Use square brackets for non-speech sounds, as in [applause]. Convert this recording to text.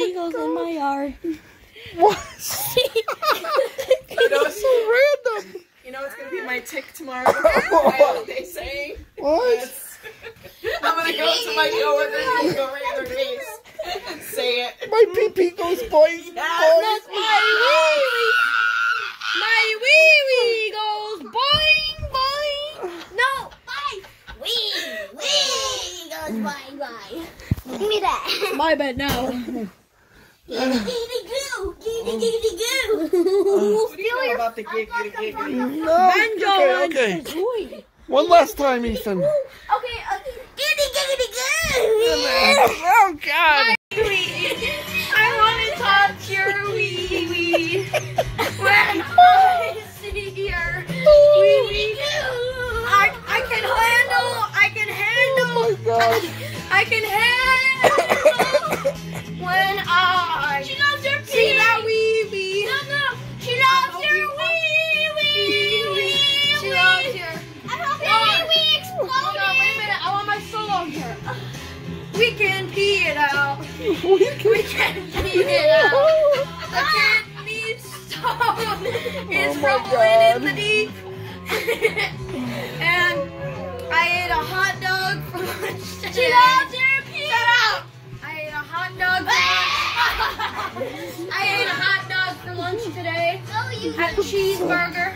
illegals in my yard. What? [laughs] you know, so random. You know it's gonna be my tick tomorrow. [laughs] what they say? What? Yes. [laughs] I'm gonna go to my coworkers and go right in their face and say it. My pee pee goes boing. Yes, that's my wee wee. My wee wee goes boing boing. No, my wee wee goes boing boing. Give me that. My bed now. Giddy giddy goo, giddy giddy goo. What do you know about the gig, gig, gig, gig? No. Banjo Okay, okay. One last time, Ethan. Okay, okay. Giddy giddy goo. Oh God. I want to touch your wee wee when I see your wee wee. I, I can handle, I can handle. Oh my God. I can handle Oh, out. We We can. can pee it out. The kidney stone is Oh my rolling in the deep. [laughs] and I ate a hot dog for lunch today. She loves her pee. Shut up! I ate a hot dog for lunch. [laughs] [laughs] I ate a hot dog for lunch today. Oh, you Had a cheeseburger.